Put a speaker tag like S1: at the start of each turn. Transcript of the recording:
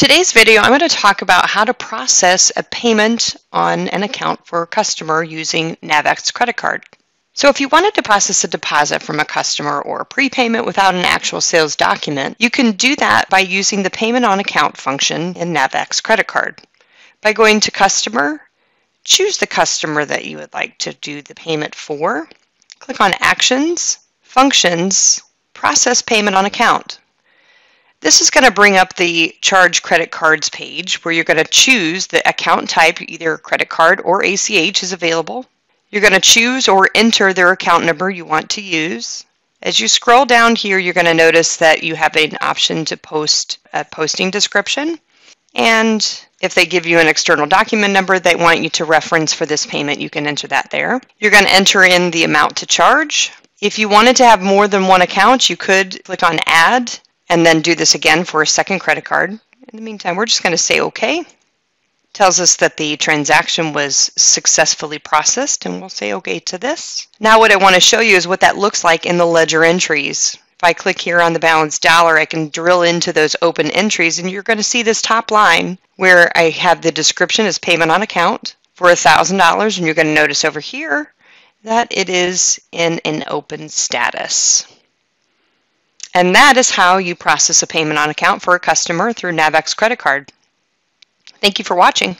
S1: Today's video, I'm going to talk about how to process a payment on an account for a customer using NAV-X credit card. So if you wanted to process a deposit from a customer or a prepayment without an actual sales document, you can do that by using the payment on account function in NAV-X credit card. By going to customer, choose the customer that you would like to do the payment for, click on actions, functions, process payment on account. This is going to bring up the charge credit cards page where you're going to choose the account type, either credit card or ACH is available. You're going to choose or enter their account number you want to use. As you scroll down here, you're going to notice that you have an option to post a posting description. And if they give you an external document number they want you to reference for this payment, you can enter that there. You're going to enter in the amount to charge. If you wanted to have more than one account, you could click on Add and then do this again for a second credit card. In the meantime, we're just going to say OK. Tells us that the transaction was successfully processed, and we'll say OK to this. Now what I want to show you is what that looks like in the ledger entries. If I click here on the balance dollar, I can drill into those open entries, and you're going to see this top line where I have the description as payment on account for $1,000, and you're going to notice over here that it is in an open status. And that is how you process a payment on account for a customer through NAV-X credit card. Thank you for watching.